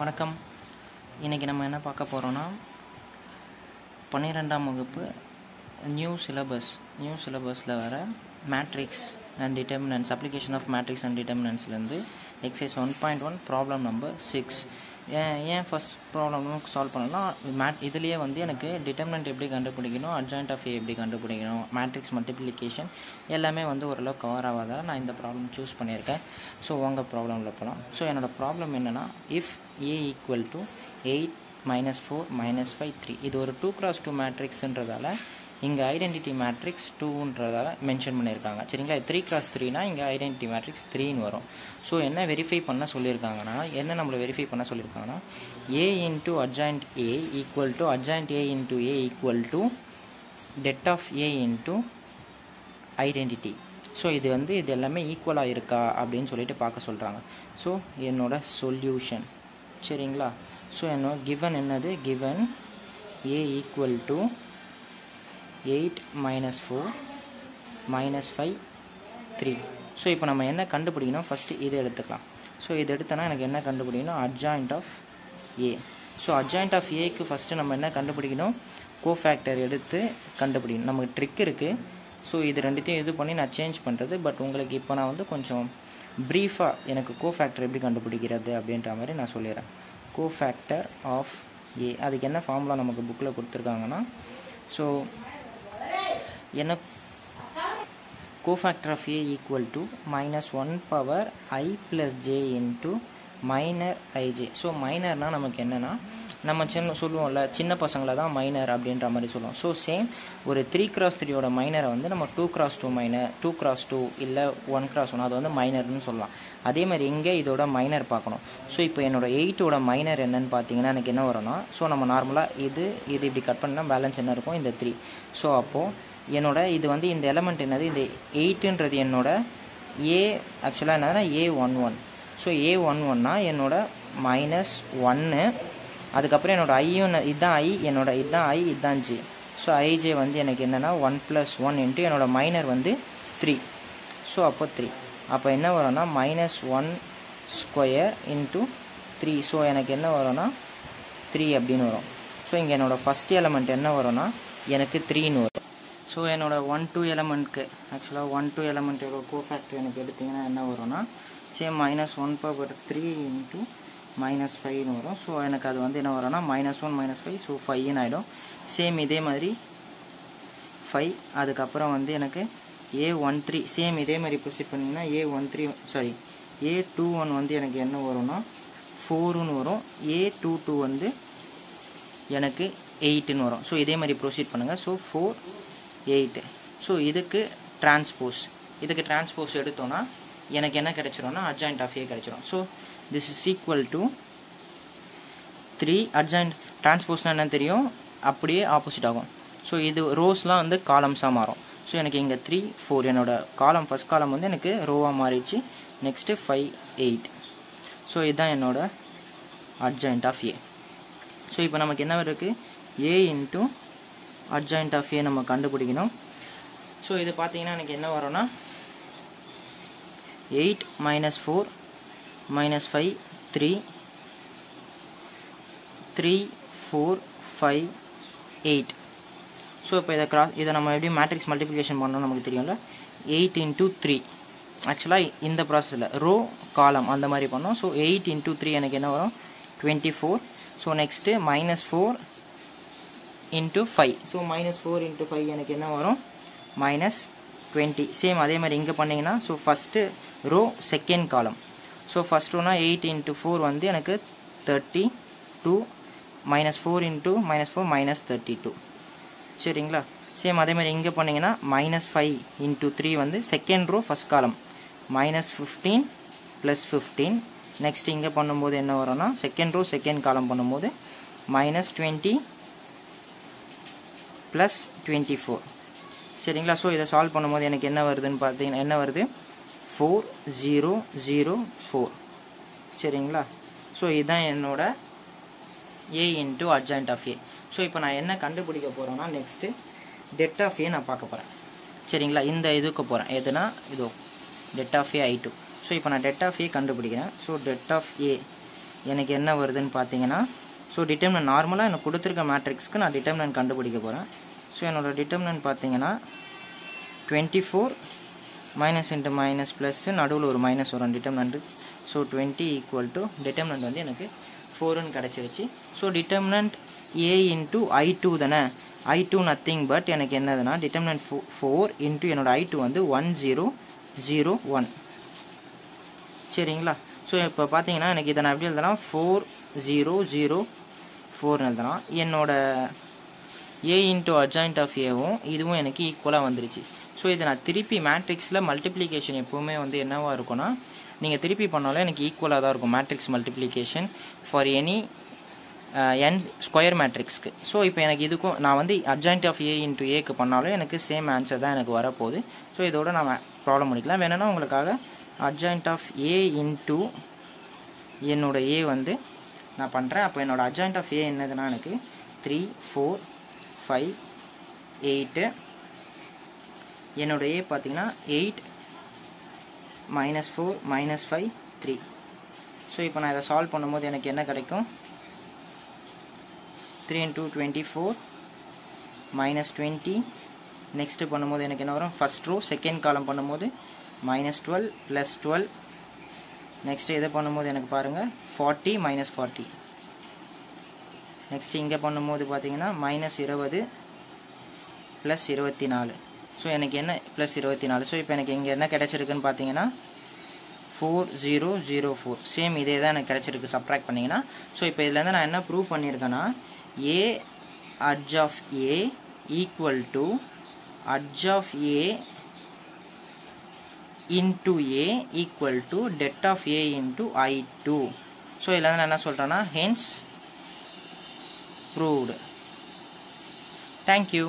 வணக்கம். இன்றைக்கி நம்ம என்ன பார்க்க போகிறோன்னா பன்னிரெண்டாம் வகுப்பு நியூ சிலபஸ் நியூ சிலபஸில் வர matrix and determinants application of matrix and டிட்டர்மினன்ஸ்லேருந்து exercise one point one problem number six ஏன் ஏன் ஃபஸ்ட் ப்ராப்ளம் சால்வ் பண்ணணும்னா மேட் இதுலேயே வந்து எனக்கு டிட்டர்மினன்ட் எப்படி கண்டுபிடிக்கணும் அட்ஜாயிண்ட் ஆஃப் ஏ எப்படி கண்டுபிடிக்கணும் மேட்ரிக்ஸ் மல்டிப்ளிகேஷன் எல்லாமே வந்து ஓரளவு கவர் ஆகாதால் நான் இந்த ப்ராப்ளம் சூஸ் பண்ணியிருக்கேன். ஸோ உங்கள் ப்ராப்ளமில் போகலாம் ஸோ என்னோடய ப்ராப்ளம் என்னென்னா if A equal to eight minus four minus five three இது ஒரு டூ கிராஸ் டூ மேட்ரிக்ஸுன்றதால இங்கே ஐடென்டிட்டி மேட்ரிக்ஸ் டூன்றதால மென்ஷன் பண்ணியிருக்காங்க. சரிங்களா? த்ரீ கிராஸ் த்ரீனா இங்கே ஐடென்டிட்டி மேட்ரிக்ஸ் த்ரீன்னு வரும். ஸோ என்ன வெரிஃபை பண்ண சொல்லியிருக்காங்கன்னா என்ன நம்மளை வெரிஃபை பண்ண சொல்லியிருக்காங்கன்னா A into adjoint A equal to adjoint A into A equal to det of A into identity so இது வந்து இது எல்லாமே ஈக்குவலாக இருக்கா அப்படின்னு சொல்லிட்டு பார்க்க சொல்கிறாங்க ஸோ என்னோட சொல்யூஷன் சரிங்களா? ஸோ என்னோட கிவன் என்னது? Given A equal to eight minus four minus five three so இப்போ நம்ம என்ன கண்டுபிடிக்கணும்? ஃபஸ்ட்டு இது எடுத்துக்கலாம். ஸோ இது எடுத்தோன்னா எனக்கு என்ன கண்டுபிடிக்கணும்? Adjoint of A so adjoint of ஏக்கு ஃபஸ்ட்டு நம்ம என்ன கண்டுபிடிக்கணும்? கோஃபேக்டர் எடுத்து கண்டுபிடிக்கணும். நமக்கு ட்ரிக் இருக்குது ஸோ இது ரெண்டுத்தையும் இது பண்ணி நான் சேஞ்ச் பண்ணுறது பட் உங்களுக்கு இப்போ நான் வந்து கொஞ்சம் ப்ரீஃபாக எனக்கு கோஃபேக்டர் எப்படி கண்டுபிடிக்கிறது அப்படின்ற மாதிரி நான் சொல்லிடுறேன். கோஃபேக்டர் ஆஃப் ஏ அதுக்கு என்ன ஃபார்முலா நமக்கு புக்கில் கொடுத்துருக்காங்கன்னா ஸோ என்ன? cofactor of a equal to minus 1 power i plus j into minor ij. So மைனர்னா நமக்கு என்னென்னா நம்ம சின்ன சொல்லுவோம்ல சின்ன பசங்களை தான் மைனர் அப்படின்ற மாதிரி சொல்லுவோம். ஸோ சேம் ஒரு த்ரீ கிராஸ் த்ரீயோட மைனரை வந்து நம்ம two cross two minor two cross two இல்லை ஒன் கிராஸ் ஒன் அது வந்து மைனர்னு சொல்லலாம். அதே மாதிரி எங்கே இதோட மைனர் பார்க்கணும். ஸோ இப்போ என்னோட எயிட்டோட மைனர் என்னன்னு பார்த்தீங்கன்னா எனக்கு என்ன வரும்னா ஸோ நம்ம நார்மலாக இது இது இப்படி கட் பண்ணால் பேலன்ஸ் என்ன இருக்கும்? இந்த த்ரீ ஸோ அப்போது என்னோட இது வந்து இந்த எலமெண்ட் என்னது? இந்த எயிட்டுன்றது என்னோட ஏ ஆக்சுவலாக என்னதுன்னா A one one so A one ஒன்னா என்னோட மைனஸ் ஒன்று அதுக்கப்புறம் என்னோட ஐயும் இதுதான் ஐ என்னோட இதுதான் ஐ இதுதான் ஜே ஸோ ஐஜே வந்து எனக்கு என்னென்னா ஒன் ப்ளஸ் ஒன் இன்ட்டு என்னோட மைனர் வந்து த்ரீ ஸோ அப்போ த்ரீ அப்போ என்ன வரும்னா minus one square into three so எனக்கு என்ன வரும்னா த்ரீ அப்படின்னு வரும். ஸோ இங்கே என்னோடய ஃபஸ்ட் எலமெண்ட் என்ன வரும்னா எனக்கு த்ரீன்னு வரும். ஸோ என்னோடய ஒன் டூ எலமெண்ட்க்கு ஆக்சுவலாக ஒன் டூ எலமெண்ட்டோட கோஃபேக்டர் எனக்கு எடுத்திங்கன்னா என்ன வரும்னா same minus one power three into minus ஃபைவ்னு வரும். ஸோ எனக்கு அது வந்து என்ன வரும்னா minus one minus five so ஃபைவ்னு ஆகிடும் சேம் இதே மாதிரி ஃபைவ் அதுக்கப்புறம் வந்து எனக்கு ஏ ஒன் த்ரீ சேம் இதே மாதிரி ப்ரொசீட் பண்ணிங்கன்னா A one three sorry A two one வந்து எனக்கு என்ன வரும்னா ஃபோருன்னு வரும். ஏ டூ டூ வந்து எனக்கு எயிட்டுன்னு வரும். ஸோ இதே மாதிரி ப்ரொசீட் பண்ணுங்கள் ஸோ ஃபோர் எயிட் ஸோ இதுக்கு டிரான்ஸ்போஸ் இதுக்கு டிரான்ஸ்போஸ் எடுத்தோன்னா எனக்கு என்ன கிடைச்சிரும்னா அட்ஜாயிண்ட் ஆஃப் ஏ கிடைச்சிரும். So this is equal to three adjoint டிரான்ஸ்போஸ்னால் என்ன தெரியும்? அப்படியே ஆப்போசிட் ஆகும். ஸோ இது ரோஸ்லாம் வந்து காலம்ஸாக மாறும். ஸோ எனக்கு இங்கே த்ரீ ஃபோர் என்னோட காலம் ஃபஸ்ட் காலம் வந்து எனக்கு ரோவாக மாறிடுச்சு. நெக்ஸ்ட்டு ஃபைவ் எயிட் ஸோ இதுதான் என்னோட அட்ஜாயிண்ட் ஆஃப் ஏ ஸோ இப்போ நமக்கு என்ன இருக்குது A into adjoint of A நம்ம கண்டுபிடிக்கணும். ஸோ இது பார்த்தீங்கன்னா எனக்கு என்ன வரும்னா eight minus four minus five three three four five eight so இப்போ இதை கிராஸ் இதை நம்ம எப்படி மேட்ரிக்ஸ் மல்டிப்ளிகேஷன் பண்ணோம் நமக்கு தெரியும்ல? எயிட் இன்ட்டு த்ரீ ஆக்சுவலாக இந்த ப்ராசஸில் ரோ காலம் அந்த மாதிரி பண்ணோம் ஸோ எயிட் இன்ட்டு த்ரீ எனக்கு என்ன வரும்? Twenty four so next minus four into five so minus four into five எனக்கு என்ன வரும்? மைனஸ் டுவெண்ட்டி சேம் அதே மாதிரி இங்கே பண்ணிங்கன்னா so first row second column so first Rona eight into four வந்து எனக்கு thirty two minus four into minus four minus thirty two சரிங்களா? சேம் அதே மாதிரி இங்கே பண்ணிங்கன்னா மைனஸ் ஃபைவ் இன்ட்டு த்ரீ வந்து second row first column minus fifteen plus fifteen next இங்கே பண்ணும்போது என்ன வரும்னா செகண்ட் ரோ செகண்ட் காலம் பண்ணும்போது minus twenty plus twenty four சரிங்களா? ஸோ இதை சால்வ் பண்ணும்போது எனக்கு என்ன வருதுன்னு பார்த்தீங்கன்னா என்ன வருது? ஃபோர் ஜீரோ ஜீரோ ஃபோர் சரிங்களா? ஸோ இதுதான் என்னோட A into adjoint of A so இப்போ நான் என்ன கண்டுபிடிக்க போகிறேன்னா நெக்ஸ்ட்டு டெட் ஆஃப் ஏ நான் பார்க்க போகிறேன் சரிங்களா? இந்த இதுக்கு போகிறேன் எதுனா? இதோ det of A I two so இப்போ நான் டெட் ஆஃப் ஏ கண்டுபிடிக்கிறேன். ஸோ டெட் ஆஃப் ஏ எனக்கு என்ன வருதுன்னு பார்த்தீங்கன்னா ஸோ டிட்டர்மினன் நார்மலாக எனக்கு கொடுத்துருக்க மேட்ரிக்ஸ்க்கு நான் டிட்டர்மினன் கண்டுபிடிக்க போகிறேன் ஸோ என்னோட டிட்டர்மினன் பார்த்தீங்கன்னா twenty four minus into minus plus நடுவில் ஒரு மைனஸ் வரும் determinant so twenty equal to determinant வந்து எனக்கு ஃபோருன்னு கிடச்சிருச்சு. So determinant A into I two தானே? ஐ டூ நத்திங் பட் எனக்கு என்னதுன்னா டிட்டர்மினன்ட் ஃபோ ஃபோர் இன்ட்டு என்னோட ஐ டூ வந்து ஒன் ஜீரோ ஜீரோ ஒன் சரிங்களா? ஸோ இப்போ பார்த்தீங்கன்னா எனக்கு இதை நான் எப்படி எழுதலாம்? ஃபோர் ஜீரோ ஜீரோ ஃபோர் எழுதலாம் என்னோட ஏ இன்ட்டு அட்ஜாயிண்ட் ஆஃப் ஏவும் இதுவும் எனக்கு ஈக்குவலாக வந்துருச்சு. ஸோ இதை நான் திருப்பி மேட்ரிக்ஸில் மல்டிப்ளிகேஷன் எப்போவுமே வந்து என்னவாக இருக்கும்னா நீங்கள் திருப்பி பண்ணாலும் எனக்கு ஈக்குவலாக தான் இருக்கும் matrix multiplication for any n square மேட்ரிக்ஸ்க்கு so இப்போ எனக்கு இதுக்கும் நான் வந்து அட்ஜாயிண்ட் ஆஃப் ஏ இன்ட்டு ஏக்கு பண்ணாலும் எனக்கு சேம் ஆன்சர் தான் எனக்கு வரப்போகுது. ஸோ இதோட நம்ம ப்ராப்ளம் முடிக்கலாம். வேணும்னா உங்களுக்காக அட்ஜாயிண்ட் ஆஃப் ஏ இன்ட்டு என்னோட ஏ வந்து நான் பண்ணுறேன் அப்போ என்னோட அஜாயிண்ட் ஆஃப் ஏ என்னதுன்னா எனக்கு த்ரீ ஃபோர் ஃபைவ் எயிட்டு என்னோடய ஏ பார்த்தீங்கன்னா eight minus four minus five three so இப்போ நான் இதை சால்வ் பண்ணும்போது எனக்கு என்ன கிடைக்கும்? Three into twenty four minus twenty next பண்ணும்போது எனக்கு என்ன வரும்? ஃபஸ்ட் ரோ செகண்ட் காலம் பண்ணும்போது minus twelve plus twelve next இதை பண்ணும்போது எனக்கு பாருங்கள் ஃபார்ட்டி மைனஸ் ஃபார்ட்டி நெக்ஸ்ட் இங்கே பண்ணும்போது பார்த்தீங்கன்னா மைனஸ் இருபது ப்ளஸ் இருபத்தி நாலு ஸோ எனக்கு என்ன ப்ளஸ் இருபத்தி நாலு ஸோ இப்போ எனக்கு இங்கே என்ன கிடச்சிருக்குன்னு பார்த்தீங்கன்னா four zero zero four same இதே தான் எனக்கு கிடச்சிருக்கு சப்ட்ராக்ட் பண்ணிங்கன்னா. ஸோ இப்போ இதுலேருந்து நான் என்ன ப்ரூவ் பண்ணியிருக்கேன்னா A adj of A equal to adj of A into A equal to that of A into I two so இதில் வந்து நான் என்ன சொல்கிறேன்னா ஹென்ஸ் ப்ரூவ்டு தேங்க்யூ